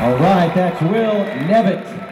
All right, that's Will Nevitt.